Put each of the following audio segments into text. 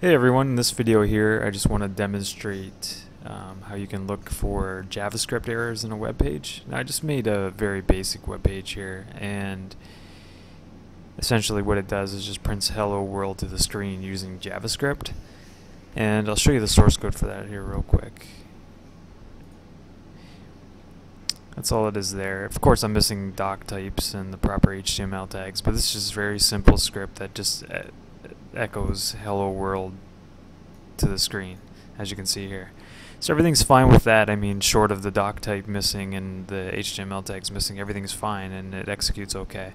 Hey everyone, in this video here I just want to demonstrate um, how you can look for JavaScript errors in a web page. Now, I just made a very basic web page here and essentially what it does is just prints hello world to the screen using JavaScript and I'll show you the source code for that here real quick. That's all it is there. Of course I'm missing doc types and the proper HTML tags but this is just a very simple script that just uh, echoes hello world to the screen as you can see here. So everything's fine with that. I mean, short of the doc type missing and the HTML tags missing, everything's fine and it executes okay.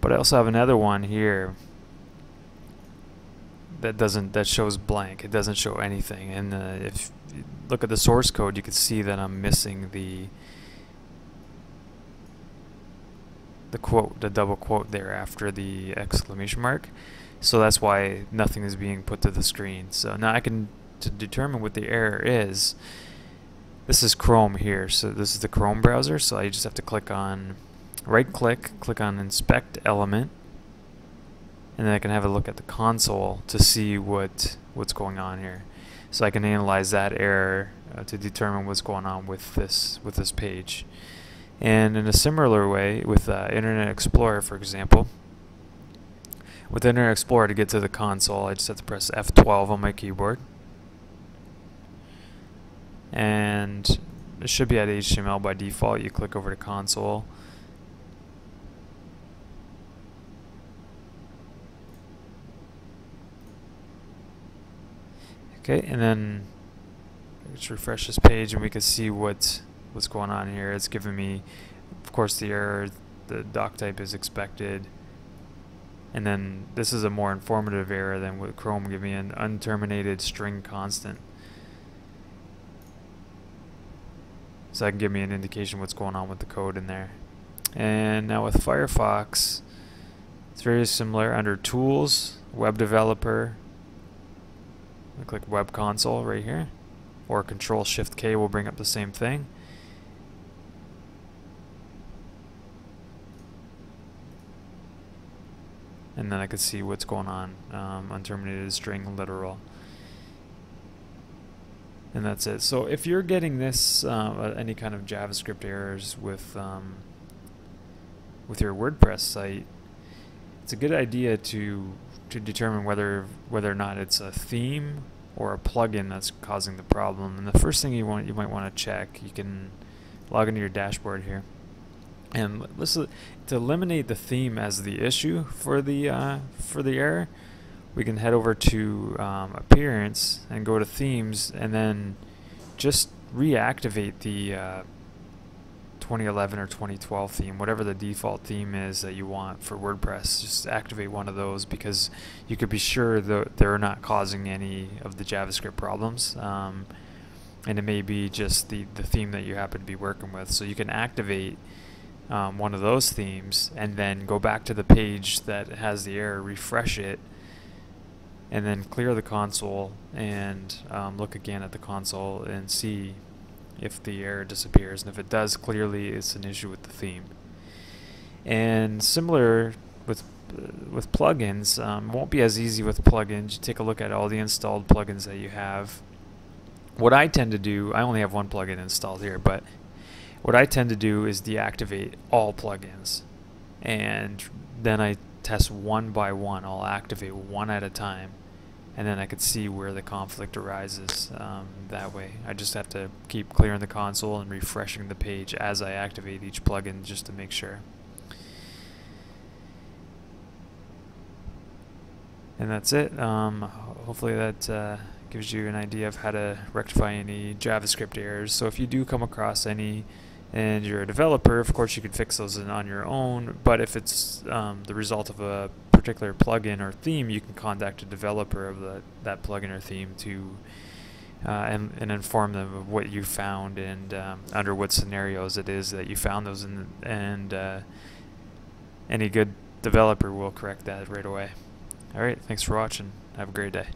But I also have another one here that doesn't that shows blank. It doesn't show anything. And uh, if you look at the source code, you can see that I'm missing the the quote, the double quote there after the exclamation mark. So that's why nothing is being put to the screen. So now I can to determine what the error is. This is Chrome here. So this is the Chrome browser. So I just have to click on right click, click on inspect element and then I can have a look at the console to see what what's going on here. So I can analyze that error uh, to determine what's going on with this with this page. And in a similar way with uh, Internet Explorer, for example, with Internet Explorer to get to the console, I just have to press F12 on my keyboard. And it should be at HTML by default. You click over to console. Okay, and then let's refresh this page and we can see what what's going on here. It's giving me, of course, the error, the doc type is expected. And then this is a more informative error than what Chrome give me an unterminated string constant. So that can give me an indication what's going on with the code in there. And now with Firefox, it's very similar under Tools, Web Developer. I click Web Console right here, or Control Shift K will bring up the same thing. And then I could see what's going on. Um, unterminated string literal. And that's it. So if you're getting this, uh, any kind of JavaScript errors with um, with your WordPress site, it's a good idea to to determine whether whether or not it's a theme or a plugin that's causing the problem. And the first thing you want you might want to check, you can log into your dashboard here. And let's to eliminate the theme as the issue for the uh, for the error, we can head over to um, Appearance and go to Themes, and then just reactivate the uh, 2011 or 2012 theme, whatever the default theme is that you want for WordPress. Just activate one of those because you could be sure that they're not causing any of the JavaScript problems. Um, and it may be just the, the theme that you happen to be working with. So you can activate um, one of those themes and then go back to the page that has the error, refresh it, and then clear the console and um, look again at the console and see if the error disappears. And if it does, clearly it's an issue with the theme. And similar with uh, with plugins, um, won't be as easy with plugins. You take a look at all the installed plugins that you have. What I tend to do, I only have one plugin installed here, but what I tend to do is deactivate all plugins and then I test one by one. I'll activate one at a time and then I could see where the conflict arises um, that way. I just have to keep clearing the console and refreshing the page as I activate each plugin just to make sure. And that's it. Um, hopefully that uh, gives you an idea of how to rectify any JavaScript errors. So if you do come across any and you're a developer, of course you can fix those on your own, but if it's um, the result of a particular plugin or theme, you can contact a developer of the, that plugin or theme to uh, and, and, inform them of what you found and um, under what scenarios it is that you found those and uh, any good developer will correct that right away. Alright, thanks for watching. Have a great day.